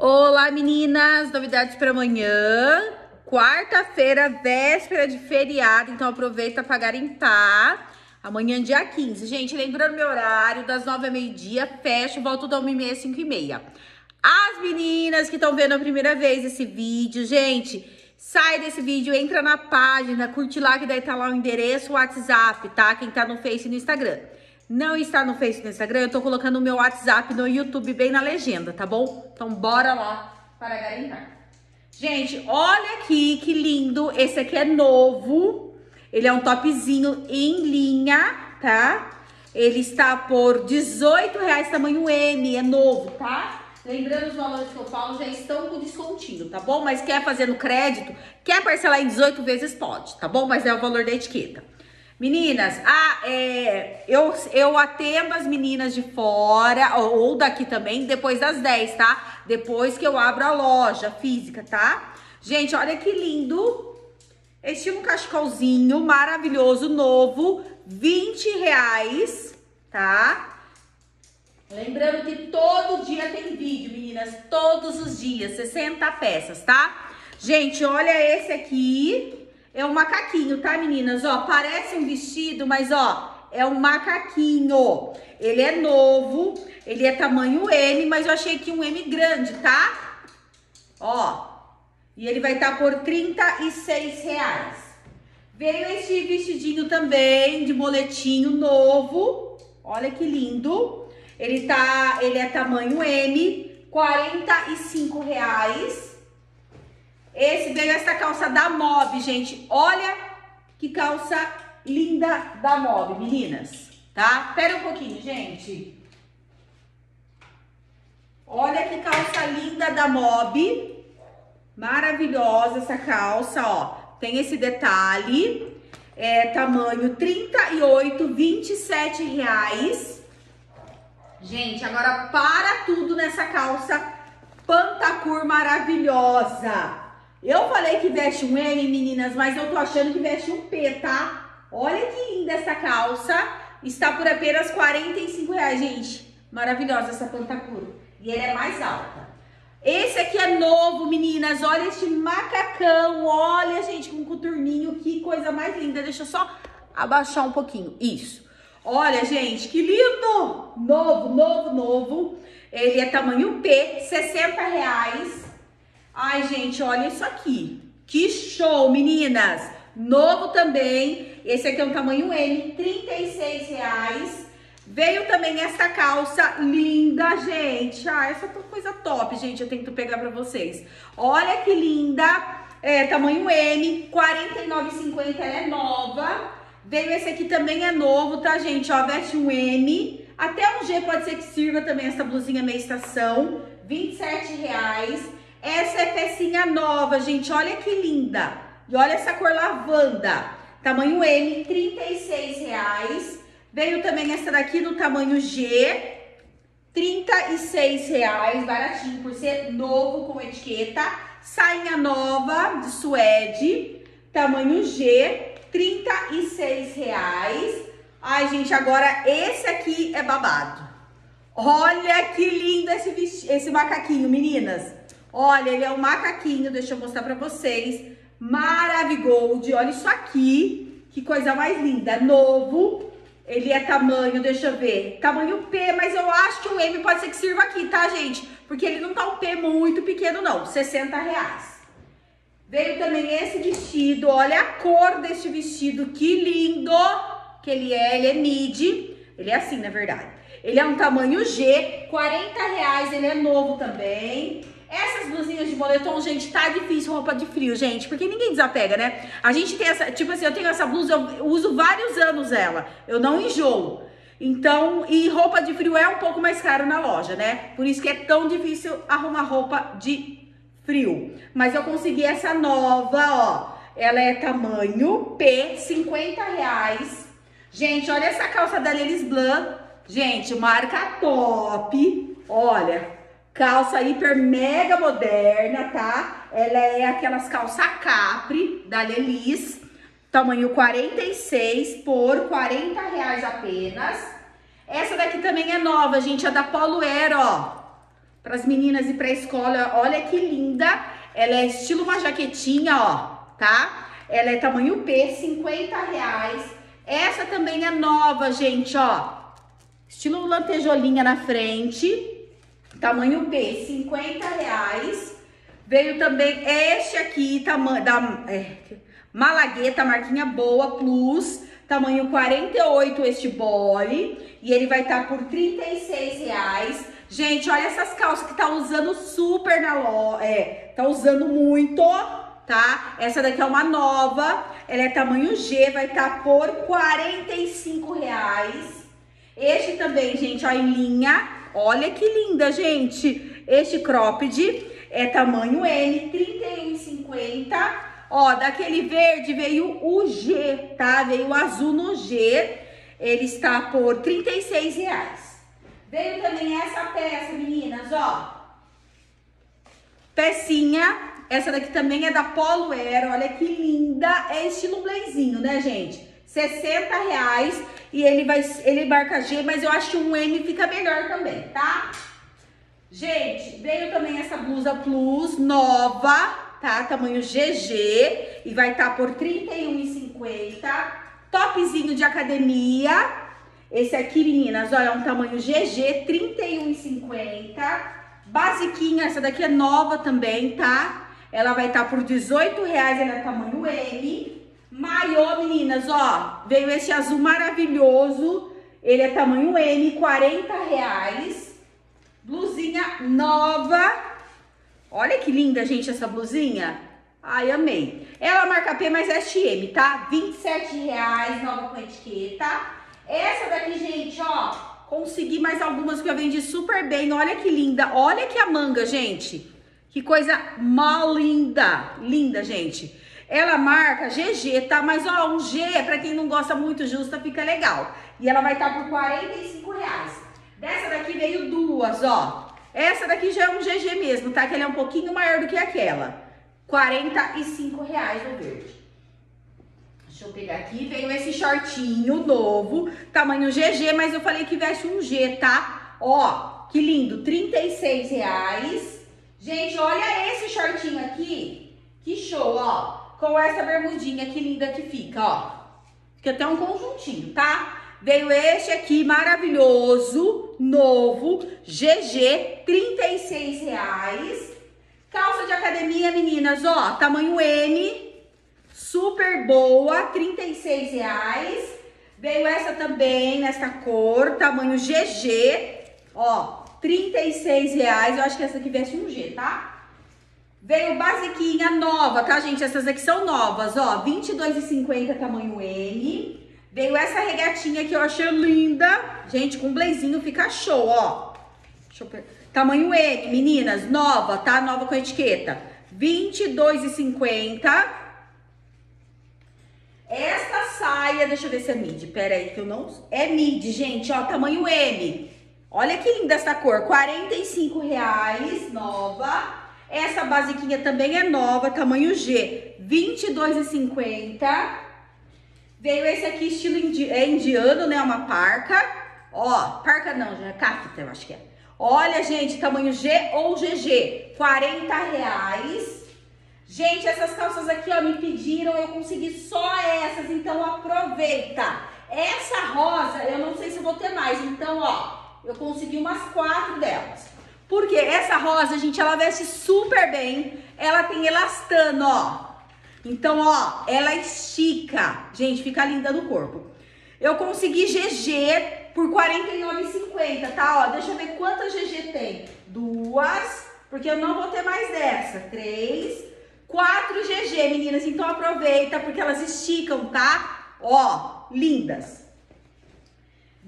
Olá, meninas! Novidades para amanhã. Quarta-feira, véspera de feriado, então aproveita para garimpar. Amanhã, dia 15. Gente, lembrando meu horário, das 9 a meio-dia, fecho, volto da 1h30 às 5h30. As meninas que estão vendo a primeira vez esse vídeo, gente, sai desse vídeo, entra na página, curte lá que daí tá lá o endereço, o WhatsApp, tá? Quem tá no Face e no Instagram não está no Facebook no Instagram, eu tô colocando o meu WhatsApp no YouTube bem na legenda, tá bom? Então bora lá para garimpar. Gente, olha aqui que lindo. Esse aqui é novo. Ele é um topzinho em linha, tá? Ele está por 18 reais, tamanho M, é novo, tá? Lembrando os valores que eu falo, já estão com descontinho, tá bom? Mas quer fazer no crédito, quer parcelar em 18 vezes, pode, tá bom? Mas é o valor da etiqueta. Meninas, ah, é, eu, eu atendo as meninas de fora, ou daqui também, depois das 10, tá? Depois que eu abro a loja física, tá? Gente, olha que lindo. Estilo cachecolzinho, maravilhoso, novo, 20 reais, tá? Lembrando que todo dia tem vídeo, meninas, todos os dias, 60 peças, tá? Gente, olha esse aqui, é um macaquinho, tá, meninas? Ó, parece um vestido, mas ó, é um macaquinho. Ele é novo, ele é tamanho M, mas eu achei que um M grande, tá? Ó, e ele vai estar tá por 36 reais. Veio esse vestidinho também de moletinho novo. Olha que lindo. Ele tá, ele é tamanho M, 45 reais. Esse veio essa calça da Mob, gente. Olha que calça linda da Mob, meninas. Tá? Espera um pouquinho, gente. Olha que calça linda da Mob. Maravilhosa essa calça, ó. Tem esse detalhe. É tamanho 38, 27 reais. Gente, agora para tudo nessa calça Pantacur maravilhosa. Eu falei que veste um M, meninas, mas eu tô achando que veste um P, tá? Olha que linda essa calça. Está por apenas 45 reais, gente. Maravilhosa essa pantacura. E ele é mais alta. Esse aqui é novo, meninas. Olha este macacão. Olha, gente, com coturninho. Que coisa mais linda. Deixa eu só abaixar um pouquinho. Isso. Olha, gente, que lindo! Novo, novo, novo. Ele é tamanho P, 60 reais. Ai, gente, olha isso aqui. Que show, meninas! Novo também. Esse aqui é um tamanho M, 36 reais. Veio também essa calça linda, gente. Ah, essa coisa top, gente. Eu tento pegar pra vocês. Olha que linda. É, tamanho M, 49,50. Ela é nova. Veio esse aqui também é novo, tá, gente? Ó, veste um M. Até um G pode ser que sirva também essa blusinha meia estação. 27 reais. Essa é pecinha nova, gente. Olha que linda. E olha essa cor lavanda. Tamanho M, 36 reais. Veio também essa daqui no tamanho G, 36 reais. Baratinho por ser novo com etiqueta. Sainha nova de suede, tamanho G, 36 reais. Ai, gente, agora esse aqui é babado. Olha que lindo esse, esse macaquinho, meninas. Olha, ele é um macaquinho, deixa eu mostrar pra vocês. Maravigold, olha isso aqui. Que coisa mais linda, novo. Ele é tamanho, deixa eu ver, tamanho P, mas eu acho que o M pode ser que sirva aqui, tá, gente? Porque ele não tá um P muito pequeno, não, 60 reais. Veio também esse vestido, olha a cor deste vestido, que lindo que ele é, ele é mid, ele é assim, na verdade. Ele é um tamanho G, 40 reais, ele é novo também. Essas blusinhas de moletom, gente, tá difícil roupa de frio, gente, porque ninguém desapega, né? A gente tem essa, tipo assim, eu tenho essa blusa, eu uso vários anos ela, eu não enjoo. Então, e roupa de frio é um pouco mais caro na loja, né? Por isso que é tão difícil arrumar roupa de frio. Mas eu consegui essa nova, ó. Ela é tamanho P, 50 reais. Gente, olha essa calça da Lelis Blanc. Gente, marca top. Olha, Calça hiper mega moderna, tá? Ela é aquelas calça capri da Lelis, tamanho 46 por 40 reais apenas. Essa daqui também é nova, gente, é da Polo Air, ó. para as meninas ir para escola. Olha que linda. Ela é estilo uma jaquetinha, ó, tá? Ela é tamanho P, 50 reais. Essa também é nova, gente, ó. Estilo lantejolinha na frente. Tamanho P, 50 reais. Veio também este aqui, tamanho da é, Malagueta, marquinha boa, plus. Tamanho 48 este body. E ele vai estar tá por 36 reais. Gente, olha essas calças que tá usando super na loja. É, tá usando muito, tá? Essa daqui é uma nova. Ela é tamanho G, vai estar tá por 45 reais. Este também, gente, ó, em linha. Olha que linda, gente. Este cropped é tamanho N, 31,50. Ó, daquele verde veio o G, tá? Veio o azul no G. Ele está por 36 reais. Veio também essa peça, meninas, ó. Pecinha, essa daqui também é da Polo Air, olha que linda. É estilo blazinho, né, gente? 60 reais e ele vai, ele marca G, mas eu acho que um M fica melhor também, tá? Gente, veio também essa blusa plus nova, tá? Tamanho GG e vai estar tá por R$ 31,50. Topzinho de academia, esse aqui, meninas, olha, é um tamanho GG, 31,50. Basiquinha, essa daqui é nova também, tá? Ela vai estar tá por 18 reais, ela é tamanho M. Maiô, meninas, ó, veio esse azul maravilhoso. Ele é tamanho M, 40 reais. Blusinha nova. Olha que linda, gente, essa blusinha. Ai, amei. Ela marca P, mas é SM, tá? 27 reais, nova com etiqueta. Essa daqui, gente, ó, consegui mais algumas que eu vendi super bem. Olha que linda. Olha que a manga, gente. Que coisa mal linda. Linda, gente. Ela marca GG, tá? Mas, ó, um G, pra quem não gosta muito justa, fica legal. E ela vai estar tá por 45 reais. Dessa daqui veio duas, ó. Essa daqui já é um GG mesmo, tá? Que ela é um pouquinho maior do que aquela. 45 reais o verde. Deixa eu pegar aqui, veio esse shortinho novo, tamanho GG, mas eu falei que veste um G, tá? Ó, que lindo, 36 reais. Gente, olha esse shortinho aqui, que show, ó. Com essa bermudinha, que linda que fica, ó. Fica até um conjuntinho, tá? Veio este aqui, maravilhoso, novo, GG, 36 reais. Calça de academia, meninas, ó, tamanho M, super boa, 36 reais. Veio essa também, nessa cor, tamanho GG, ó, 36 reais. Eu acho que essa aqui veste um G, tá? Veio basiquinha nova, tá, gente? Essas aqui são novas, ó, 22,50 tamanho M. Veio essa regatinha que eu achei linda. Gente, com blazinho fica show, ó. Deixa eu Tamanho M, meninas, nova, tá? Nova com etiqueta. 22,50. Esta saia, deixa eu ver se é mid, pera aí que eu não... É mid, gente, ó, tamanho M. Olha que linda essa cor, 45 reais, nova. Essa basiquinha também é nova, tamanho G, 22,50. Veio esse aqui, estilo indi é indiano, né, uma parca. Ó, parca não, já é cafta, eu acho que é. Olha, gente, tamanho G ou GG, 40 reais. Gente, essas calças aqui, ó, me pediram, eu consegui só essas, então aproveita. Essa rosa, eu não sei se vou ter mais, então, ó, eu consegui umas quatro delas. Porque essa rosa, gente, ela veste super bem, ela tem elastano, ó. Então, ó, ela estica. Gente, fica linda no corpo. Eu consegui GG por R$49,50, tá? Ó, deixa eu ver quantas GG tem. Duas, porque eu não vou ter mais dessa. Três, 4 GG, meninas, então aproveita porque elas esticam, tá? Ó, lindas.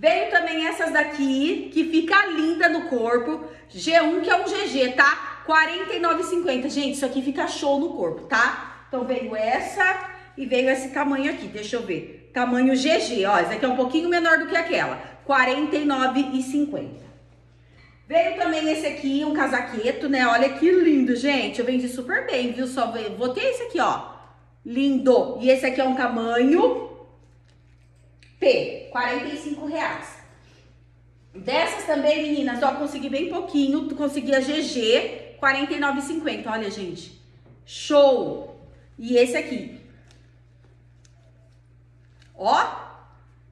Veio também essas daqui, que fica linda no corpo. G1, que é um GG, tá? 49,50. Gente, isso aqui fica show no corpo, tá? Então veio essa e veio esse tamanho aqui, deixa eu ver. Tamanho GG, ó, esse aqui é um pouquinho menor do que aquela. 49,50. Veio também esse aqui, um casaqueto, né? Olha que lindo, gente. Eu vendi super bem, viu? Só vou ter esse aqui, ó. Lindo. E esse aqui é um tamanho P, 45 reais. Dessas também, meninas, ó, consegui bem pouquinho, tu conseguia GG, 49,50. Olha, gente, show! E esse aqui, ó,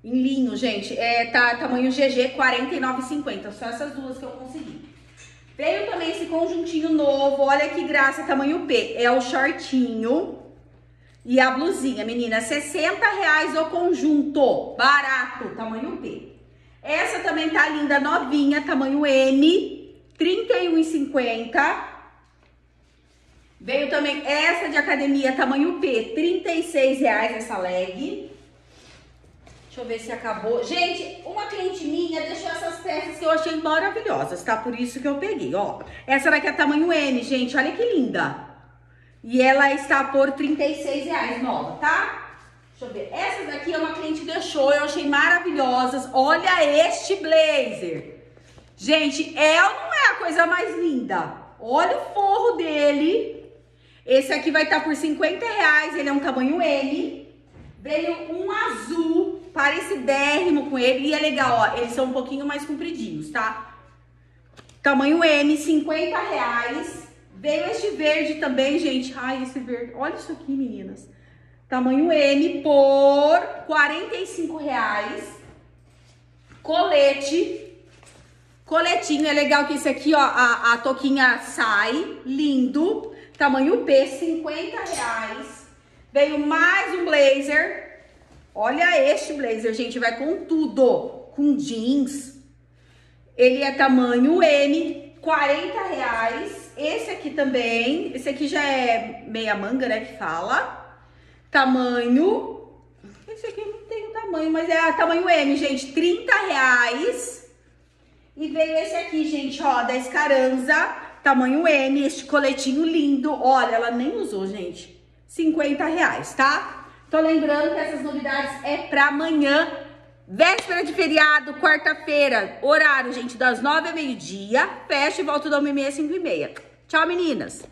em linho, gente, é tá tamanho GG, 49,50. Só essas duas que eu consegui. Veio também esse conjuntinho novo, olha que graça, tamanho P. É o shortinho e a blusinha, menina, 60 reais o conjunto, barato, tamanho P. Essa também tá linda, novinha, tamanho M, 31,50. Veio também essa de academia, tamanho P, 36 reais essa leg. Deixa eu ver se acabou. Gente, uma cliente minha deixou essas peças que eu achei maravilhosas, tá? Por isso que eu peguei, ó. Essa daqui é tamanho M, gente, olha que linda. E ela está por 36 reais nova, tá? Deixa eu ver. Essa daqui é uma cliente deixou, eu achei maravilhosas. Olha este blazer. Gente, é ou não é a coisa mais linda? Olha o forro dele. Esse aqui vai estar tá por 50 reais, ele é um tamanho M. Veio um azul, parecidérrimo com ele. E é legal, ó, eles são um pouquinho mais compridinhos, tá? Tamanho M, 50 reais. Veio este verde também, gente. Ai, esse verde. Olha isso aqui, meninas. Tamanho M por 45 reais. Colete. Coletinho, é legal que esse aqui, ó, a, a toquinha sai, lindo. Tamanho P, 50 reais. Veio mais um blazer. Olha este blazer, gente, vai com tudo. Com jeans. Ele é tamanho M, 40 reais. Esse aqui também, esse aqui já é meia manga, né, que fala. Tamanho. Esse aqui não tem o tamanho, mas é tamanho M, gente. 30 reais. E veio esse aqui, gente, ó, da Escaranza. Tamanho M, este coletinho lindo. Olha, ela nem usou, gente. 50 reais, tá? Tô lembrando que essas novidades é pra amanhã. Véspera de feriado, quarta-feira, horário, gente, das nove ao meio-dia. Fecha e volta da uma e meia, cinco e meia. Tchau, meninas!